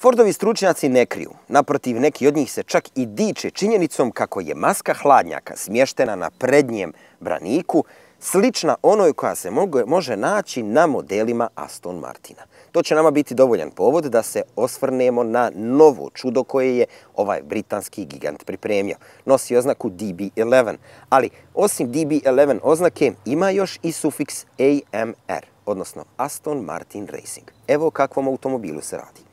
Fordovi stručnjaci ne kriju. Naprotiv, neki od njih se čak i diče činjenicom kako je maska hladnjaka smještena na prednjem braniku, slična onoj koja se može naći na modelima Aston Martina. To će nama biti dovoljan povod da se osvrnemo na novo čudo koje je ovaj britanski gigant pripremio. Nosi oznaku DB11, ali osim DB11 oznake ima još i sufiks AMR, odnosno Aston Martin Racing. Evo kakvom automobilu se radi.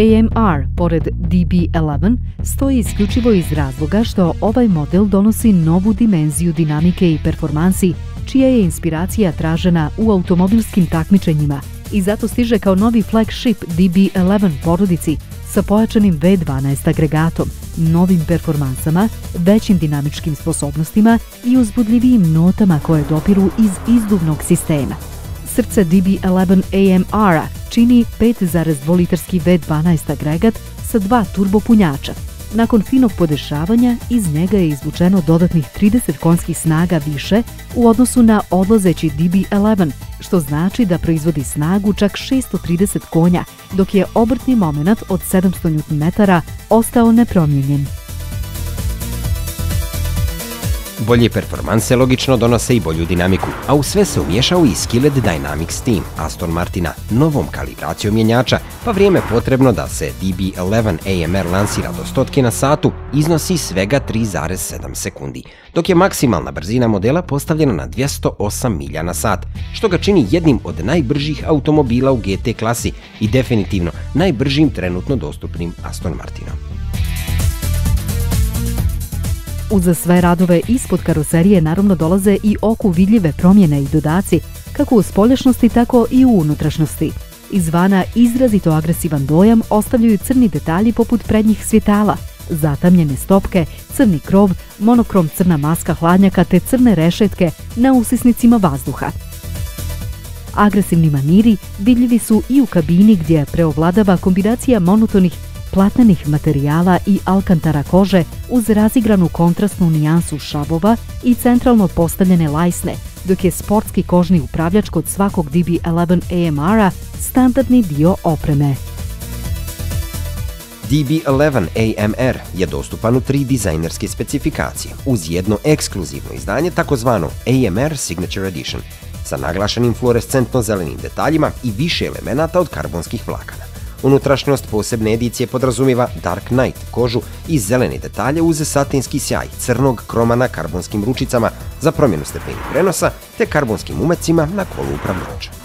AMR, pored DB11, stoji isključivo iz razloga što ovaj model donosi novu dimenziju dinamike i performansi, čija je inspiracija tražena u automobilskim takmičenjima i zato stiže kao novi flagship DB11 porodici sa pojačanim V12 agregatom, novim performansama, većim dinamičkim sposobnostima i uzbudljivijim notama koje dopiru iz izduvnog sistema. Srce DB11 AMR-a čini 5,2 litarski V12 agregat sa dva turbopunjača. Nakon finog podešavanja, iz njega je izvučeno dodatnih 30 konskih snaga više u odnosu na odlazeći DB11, što znači da proizvodi snagu čak 630 konja, dok je obrtni moment od 700 Nm ostao nepromijenjen. Bolje performanse logično donose i bolju dinamiku, a u sve se umješao i Skilled Dynamics Team Aston Martina novom kalibracijom mjenjača, pa vrijeme potrebno da se DB11 AMR lansira do 100 na satu iznosi svega 3,7 sekundi, dok je maksimalna brzina modela postavljena na 208 milja na sat, što ga čini jednim od najbržih automobila u GT klasi i definitivno najbržim trenutno dostupnim Aston Martinom. Uz sve radove ispod karoserije naravno dolaze i oku vidljive promjene i dodaci, kako u spolješnosti, tako i u unutrašnjosti. Izvana izrazito agresivan dojam ostavljaju crni detalji poput prednjih svjetala, zatamljene stopke, crni krov, monokrom crna maska hladnjaka te crne rešetke na usisnicima vazduha. Agresivni maniri vidljivi su i u kabini gdje preovladava kombinacija monotonih platnenih materijala i alkantara kože uz razigranu kontrastnu nijansu šabova i centralno postavljene lajsne, dok je sportski kožni upravljač kod svakog DB11 AMR-a standardni dio opreme. DB11 AMR je dostupan u tri dizajnerske specifikacije uz jedno ekskluzivno izdanje takozvano AMR Signature Edition sa naglašenim fluorescentno zelenim detaljima i više elemenata od karbonskih vlakana. Unutrašnjost posebne edicije podrazumiva Dark Knight kožu i zelene detalje uz satinski sjaj crnog kroma na karbonskim ručicama za promjenu stepeni prenosa te karbonskim umecima na kolu upravljača.